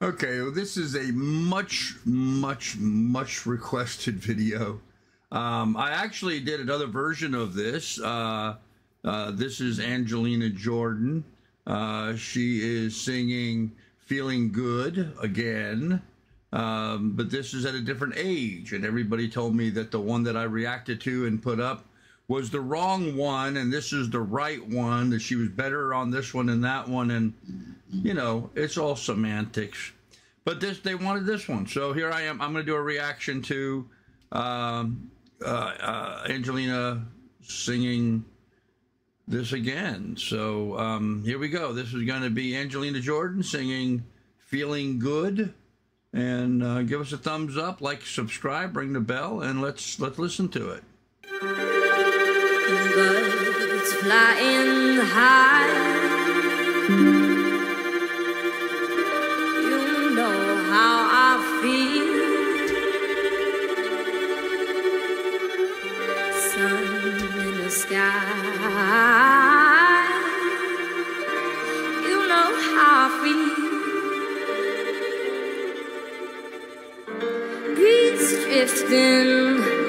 Okay, well, this is a much, much, much requested video. Um, I actually did another version of this. Uh, uh, this is Angelina Jordan. Uh, she is singing Feeling Good again. Um, but this is at a different age. And everybody told me that the one that I reacted to and put up was the wrong one. And this is the right one, that she was better on this one than that one. And, you know, it's all semantics. But this, they wanted this one. So here I am. I'm going to do a reaction to um, uh, uh, Angelina singing this again. So um, here we go. This is going to be Angelina Jordan singing "Feeling Good," and uh, give us a thumbs up, like, subscribe, ring the bell, and let's let's listen to it. Birds flying high. You know how I feel. Sun in the sky. You know how I feel. Drifting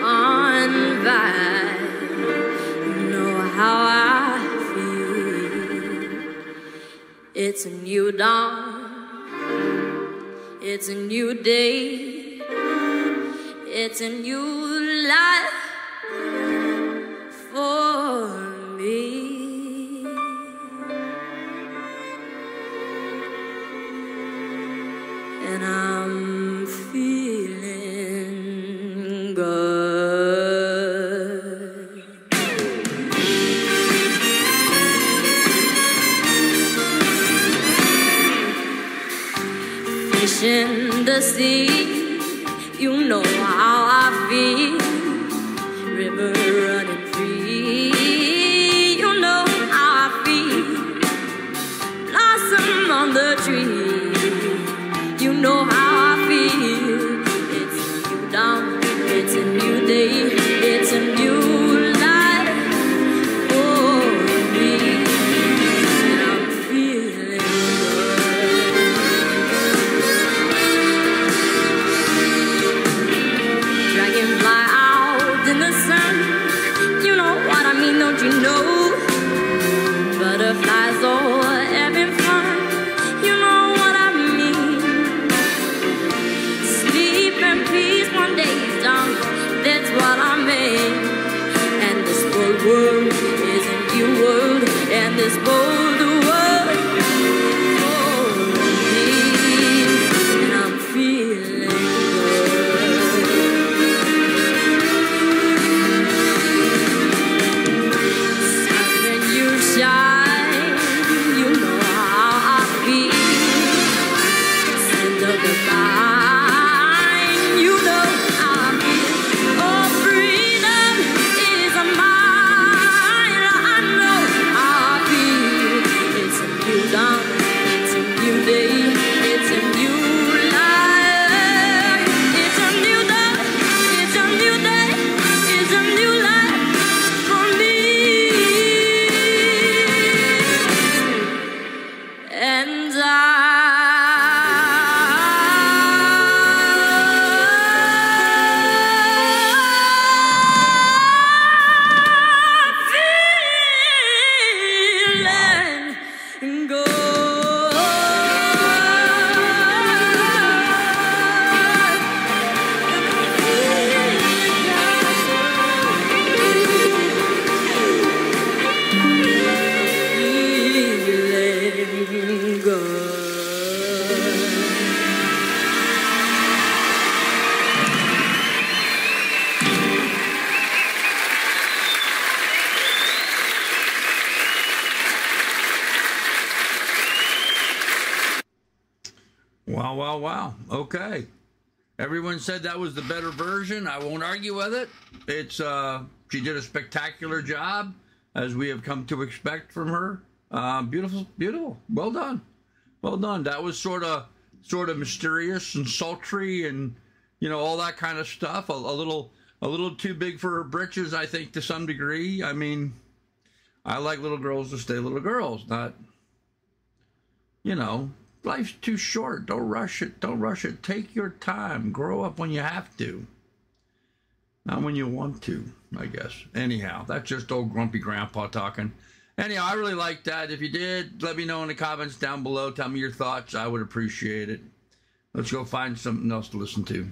on by. It's a new dawn. It's a new day. It's a new life Fish in the sea, you know how I feel. River this bold Wow, wow, wow. Okay. Everyone said that was the better version. I won't argue with it. It's uh she did a spectacular job, as we have come to expect from her. Uh, beautiful, beautiful. Well done. Well done. That was sort of sort of mysterious and sultry and you know all that kind of stuff. A, a little a little too big for her britches, I think, to some degree. I mean, I like little girls to stay little girls, not you know life's too short. Don't rush it. Don't rush it. Take your time. Grow up when you have to. Not when you want to, I guess. Anyhow, that's just old grumpy grandpa talking. Anyhow, I really like that. If you did, let me know in the comments down below. Tell me your thoughts. I would appreciate it. Let's go find something else to listen to.